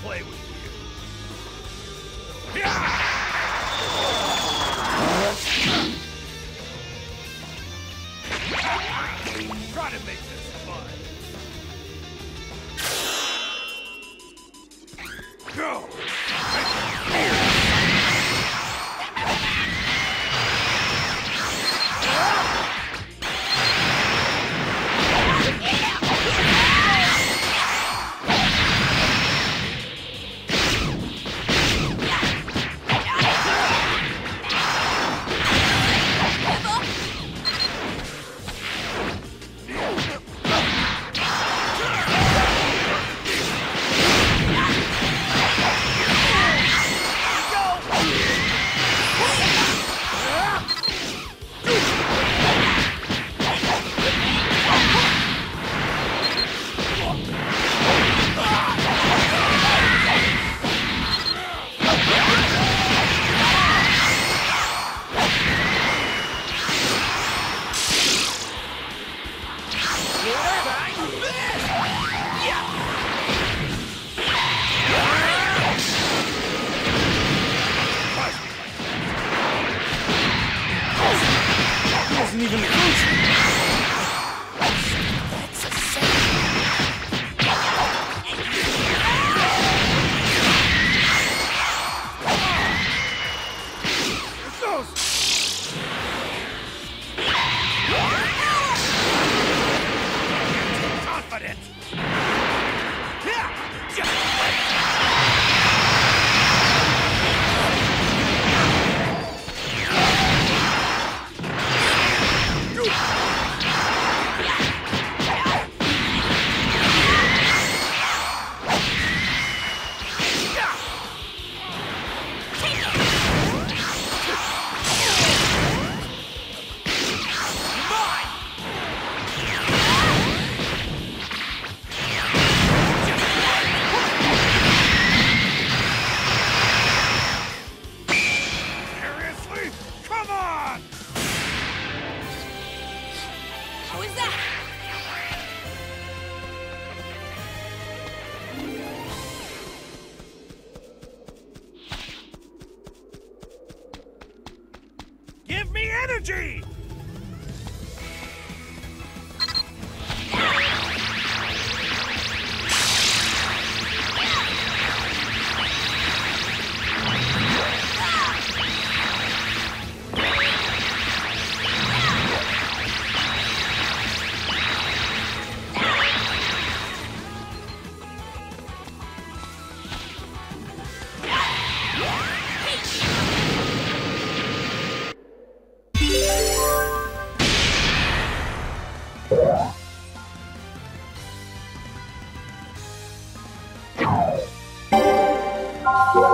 play with you. Try to make this fun. Go! Wasn't even close. Confident! Give me energy! Bye.